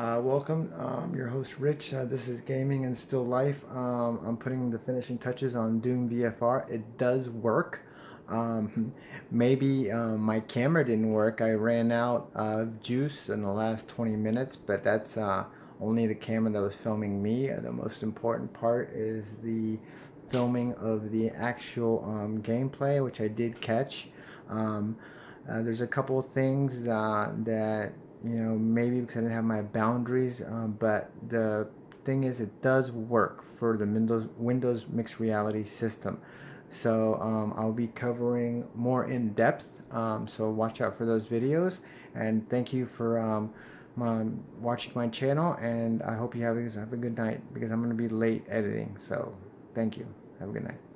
Uh, welcome, um, your host Rich. Uh, this is Gaming in Still Life. Um, I'm putting the finishing touches on Doom VFR. It does work. Um, maybe um, my camera didn't work. I ran out of juice in the last 20 minutes, but that's uh, only the camera that was filming me. Uh, the most important part is the filming of the actual um, gameplay, which I did catch. Um, uh, there's a couple of things that you know maybe because I didn't have my boundaries, um, but the thing is it does work for the Windows Windows mixed reality system. So um, I'll be covering more in depth. Um, so watch out for those videos, and thank you for um, my, watching my channel. And I hope you have, have a good night because I'm going to be late editing. So thank you. Have a good night.